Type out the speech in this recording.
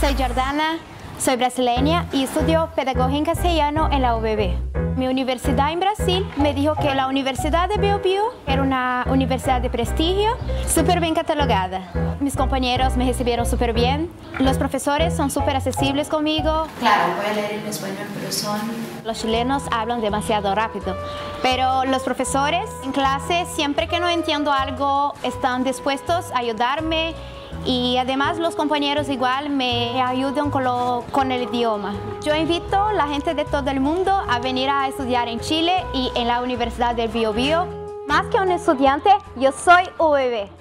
Soy Jordana, soy brasileña y estudio pedagogía en castellano en la UBB. Mi universidad en Brasil me dijo que la Universidad de Bio Bio era una universidad de prestigio, súper bien catalogada. Mis compañeros me recibieron súper bien, los profesores son súper accesibles conmigo. Claro, voy a leer en español, pero son... Los chilenos hablan demasiado rápido, pero los profesores en clase, siempre que no entiendo algo, están dispuestos a ayudarme y además los compañeros igual me ayudan con, con, el idioma. Yo invito a la gente de todo el mundo a venir a estudiar en Chile y en la Universidad del Bio Bio. Más que un estudiante, yo soy UBB.